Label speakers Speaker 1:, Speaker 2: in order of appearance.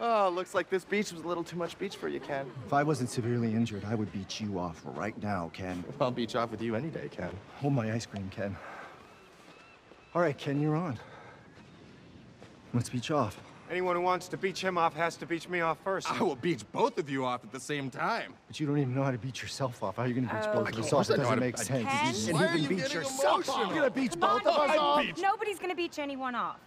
Speaker 1: Oh, looks like this beach was a little too much beach for you, Ken.
Speaker 2: If I wasn't severely injured, I would beach you off right now, Ken.
Speaker 1: I'll beach off with you any day, Ken.
Speaker 2: Hold my ice cream, Ken. All right, Ken, you're on. Let's beach off.
Speaker 3: Anyone who wants to beach him off has to beach me off first.
Speaker 4: I will beach both of you off at the same time.
Speaker 2: But you don't even know how to beat yourself off. How are you gonna beach both of us off?
Speaker 4: I
Speaker 2: It doesn't make sense.
Speaker 5: Ken?
Speaker 2: You can
Speaker 4: beach
Speaker 2: yourself off. You're gonna beach
Speaker 5: Come
Speaker 2: both
Speaker 5: on,
Speaker 2: of us off.
Speaker 5: Nobody's gonna beach anyone off.